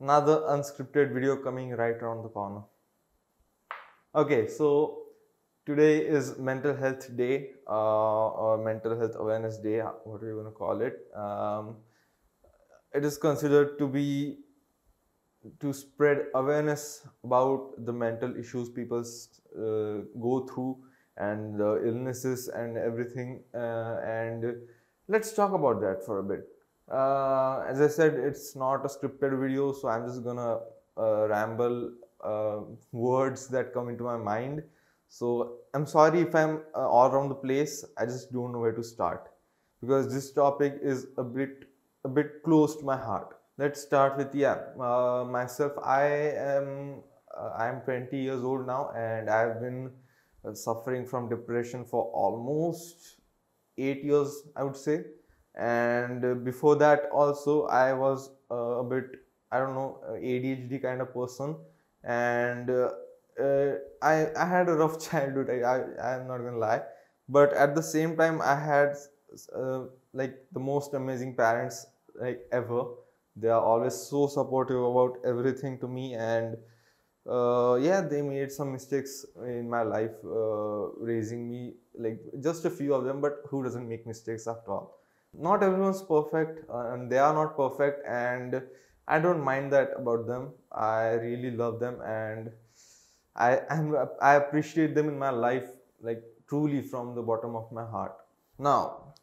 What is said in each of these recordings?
Another unscripted video coming right around the corner. Okay, so today is Mental Health Day uh, or Mental Health Awareness Day, what are you going to call it? Um, it is considered to be to spread awareness about the mental issues people uh, go through and the illnesses and everything uh, and let's talk about that for a bit uh, as i said it's not a scripted video so i'm just gonna uh, ramble uh, words that come into my mind. So i'm sorry if i'm uh, all around the place. I just don't know where to start. Because this topic is a bit a bit close to my heart. Let's start with yeah uh, myself. I am uh, i am 20 years old now and i've been suffering from depression for almost 8 years i would say and uh, before that also i was uh, a bit i don't know adhd kind of person. And uh, uh, I, I had a rough childhood I, I i'm not gonna lie. But at the same time i had like the most amazing parents like ever. They are always so supportive about everything to me. And uh, yeah they made some mistakes in my life uh, raising me like just a few of them. But who doesn't make mistakes after all not everyone's perfect uh, and they are not perfect and i don't mind that about them. I really love them and i am i appreciate them in my life like truly from the bottom of my heart. Now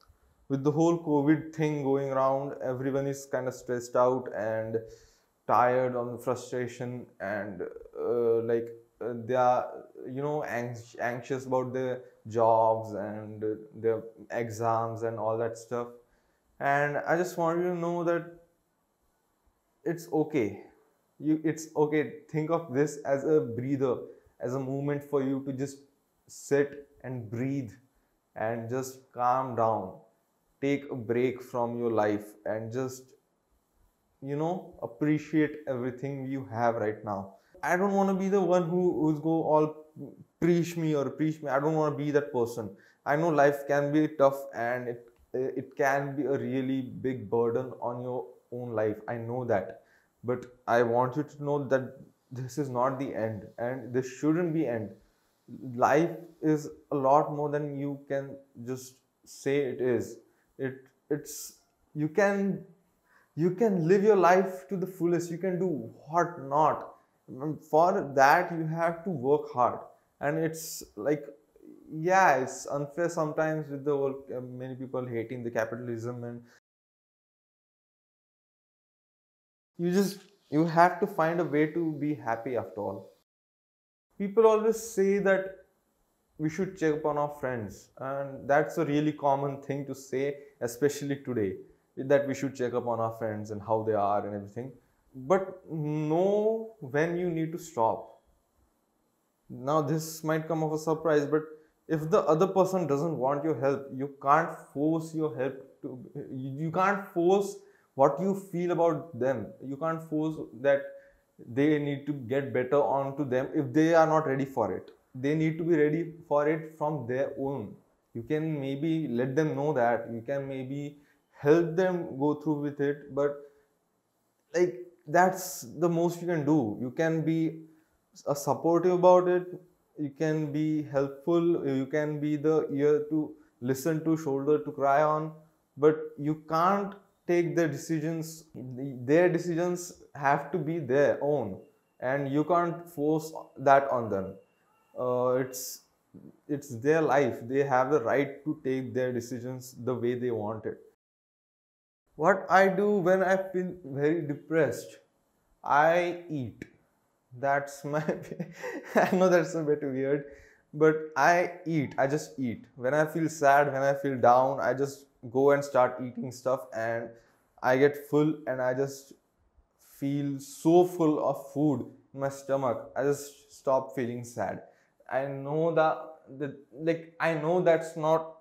with the whole COVID thing going around, everyone is kind of stressed out and tired on frustration and uh, like uh, they are you know anx- anxious about their jobs and their exams and all that stuff and i just want you to know that it's okay. You it's okay. Think of this as a breather as a moment for you to just sit and breathe and just calm down. Take a break from your life and just you know appreciate everything you have right now. I don't want to be the one who who's go all preach me or preach me. I don't want to be that person. I know life can be tough and it Uh, it can be a really big burden on your own life i know that. But i want you to know that this is not the end and this shouldn't be end. Life is a lot more than you can just say it is. It it's you can you can live your life to the fullest. You can do what not. For that you have to work hard. And it's like yeah it's unfair sometimes with the whole uh, many people hating the capitalism and you just you have to find a way to be happy after all. People always say that we should check upon our friends and that's a really common thing to say especially today that we should check upon our friends and how they are and everything. But know when you need to stop. Now this might come of a surprise but if the other person doesn't want your help you can't force your help to you can't force what you feel about them. You can't force that they need to get better onto them if they are not ready for it. They need to be ready for it from their own. You can maybe let them know that. You can maybe help them go through with it but like that's the most you can do. You can be a uh, supportive about it you can be helpful you can be the ear to listen to shoulder to cry on but you can't take their decisions their decisions have to be their own and you can't force that on them. Uh, it's it's their life. They have the right to take their decisions the way they want it. What i do when i feel very depressed i eat that's my i know that's a bit weird but i eat i just eat. When i feel sad when i feel down i just go and start eating stuff and i get full and i just feel so full of food in my stomach. I just stop feeling sad. I know that the like I know that's not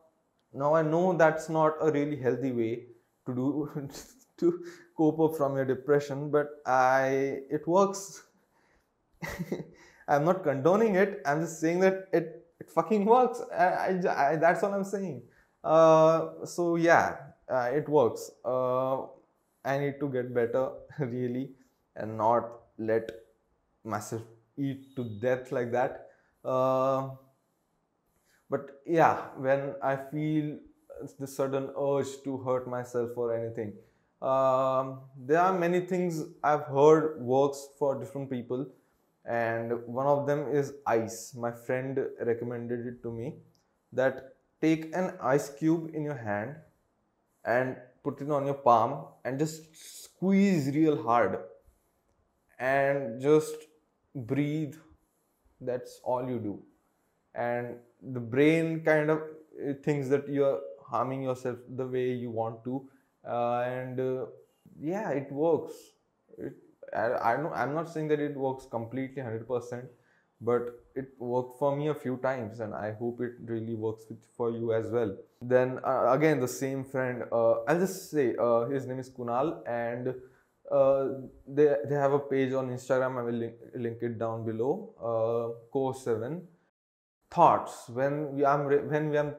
now I know that's not a really healthy way to do to cope up from your depression, but I it works. I'm not condoning it. I'm just saying that it it fucking works. I, I, I that's all I'm saying. Uh, so yeah, uh, it works. Uh, I need to get better really, and not let myself eat to death like that. Uh, but yeah, when I feel this sudden urge to hurt myself or anything, um, there are many things I've heard works for different people, and one of them is ice. My friend recommended it to me that take an ice cube in your hand and put it on your palm and just squeeze real hard. And just breathe. That's all you do. And the brain kind of thinks that you're harming yourself the way you want to. Uh, and uh, yeah it works. It, I, I know i'm not saying that it works completely 100% but it worked for me a few times and i hope it really works with, for you as well. Then uh, again the same friend uh, i'll just say uh, his name is kunal and uh, they, they have a page on instagram. I will link, link it down below. Uh, core 7 thoughts. When we am when we am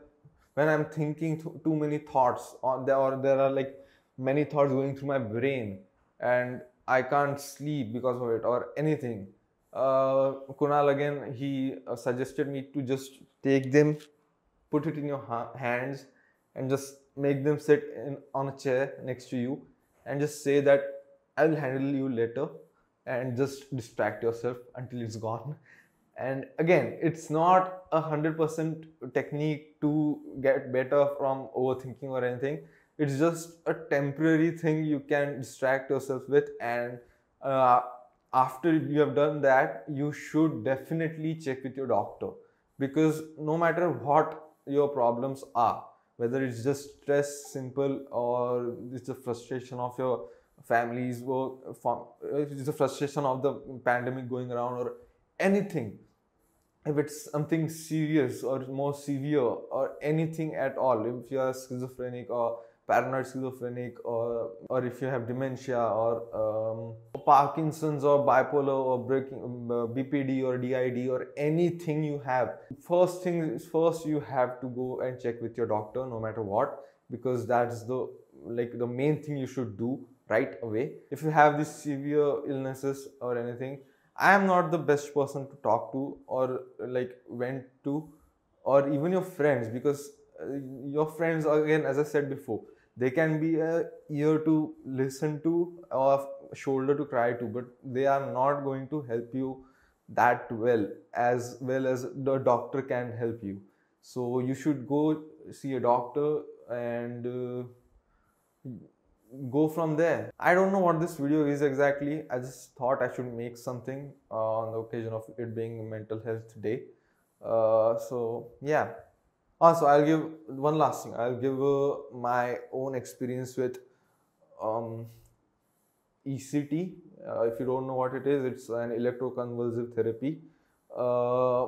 when i'm thinking too, too many thoughts on there or there are like many thoughts going through my brain and i can't sleep because of it or anything uh, Kunal again, he uh, suggested me to just take them, put it in your ha- hands, and just make them sit in, on a chair next to you, and just say that I will handle you later, and just distract yourself until it's gone. And again, it's not a hundred percent technique to get better from overthinking or anything. It's just a temporary thing you can distract yourself with and. Uh, after you have done that you should definitely check with your doctor because no matter what your problems are whether it's just stress simple or it's the frustration of your family's work it's the frustration of the pandemic going around or anything if it's something serious or more severe or anything at all if you are schizophrenic or paranoid schizophrenic or or if you have dementia or um, Parkinson's or bipolar or breaking um, uh, BPD or DID or anything you have first thing first you have to go and check with your doctor no matter what because that's the like the main thing you should do right away. If you have these severe illnesses or anything I am not the best person to talk to or like went to or even your friends because uh, your friends again as i said before they can be a ear to listen to or shoulder to cry to but they are not going to help you that well as well as the doctor can help you. So you should go see a doctor and uh, go from there. I don't know what this video is exactly. I just thought i should make something uh, on the occasion of it being mental health day. Uh, so yeah also i'll give one last thing. I'll give uh, my own experience with um, ect uh, if you don't know what it is it's an electroconvulsive therapy uh,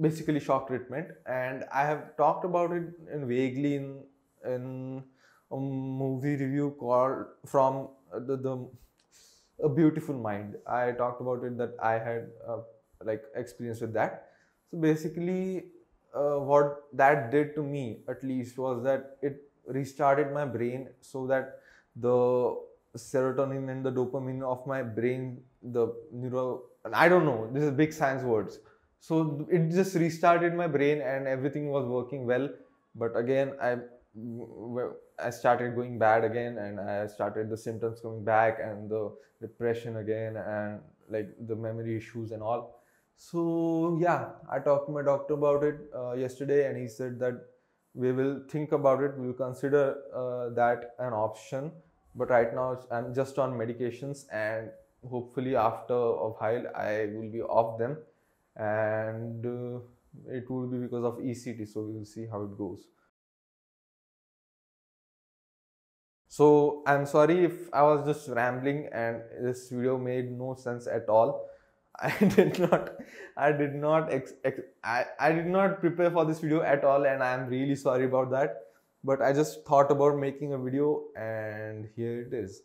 basically shock treatment. And i have talked about it in vaguely in in a movie review called from the, the a beautiful mind. I talked about it that i had uh, like experience with that. So basically uh, what that did to me at least was that it restarted my brain so that the serotonin and the dopamine of my brain the neuro i don't know this is big science words. So it just restarted my brain and everything was working well. But again i i started going bad again and i started the symptoms coming back and the depression again and like the memory issues and all so yeah, I talked to my doctor about it uh, yesterday, and he said that we will think about it. We will consider uh, that an option. But right now, I'm just on medications, and hopefully after a while, I will be off them, and uh, it will be because of ECT. So we will see how it goes. So I'm sorry if I was just rambling and this video made no sense at all. I did not, I did not, ex, ex, I, I did not prepare for this video at all and I am really sorry about that. But I just thought about making a video and here it is.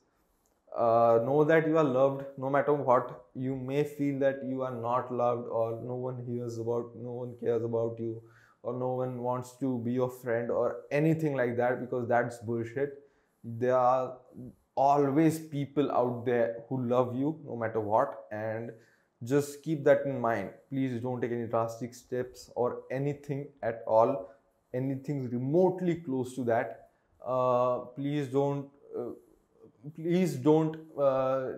Uh, know that you are loved no matter what. You may feel that you are not loved or no one hears about, no one cares about you or no one wants to be your friend or anything like that because that's bullshit. There are always people out there who love you no matter what and just keep that in mind. Please don't take any drastic steps or anything at all. Anything remotely close to that. Uh, please don't uh, please don't uh,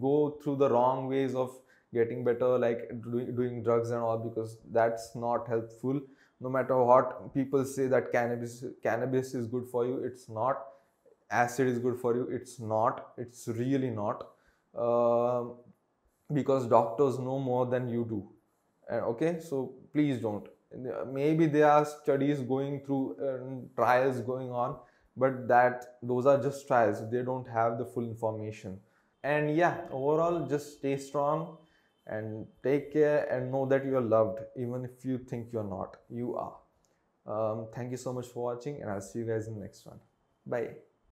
go through the wrong ways of getting better like doing, doing drugs and all because that's not helpful. No matter what people say that cannabis cannabis is good for you it's not. Acid is good for you it's not. It's really not. Uh, because doctors know more than you do. Okay so please don't. Maybe there are studies going through uh, trials going on but that those are just trials. They don't have the full information. And yeah overall just stay strong and take care and know that you are loved even if you think you're not. You are. Um, thank you so much for watching and i'll see you guys in the next one. Bye